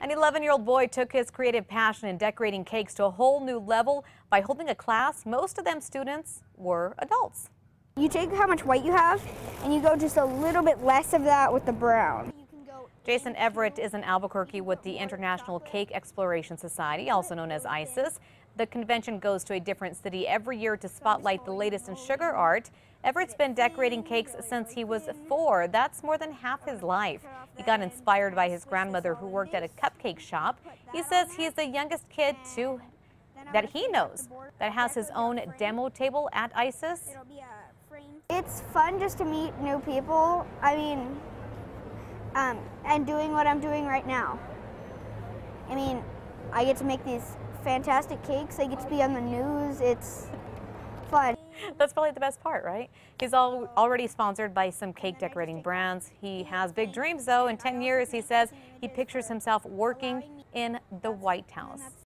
An 11-year-old boy took his creative passion in decorating cakes to a whole new level by holding a class. Most of them students were adults. You take how much white you have and you go just a little bit less of that with the brown. Jason Everett is in Albuquerque with the International Cake Exploration Society, also known as ICES. The convention goes to a different city every year to spotlight the latest in sugar art. Everett's been decorating cakes since he was four. That's more than half his life. He got inspired by his grandmother who worked at a cupcake shop. He says he's the youngest kid to that he knows that has his own demo table at ICES. It's fun just to meet new people. I mean, um, and doing what I'm doing right now. I mean, I get to make these fantastic cakes. I get to be on the news. It's fun. That's probably the best part, right? He's all, already sponsored by some cake decorating brands. He has big dreams, though. In 10 years, he says he pictures himself working in the White House.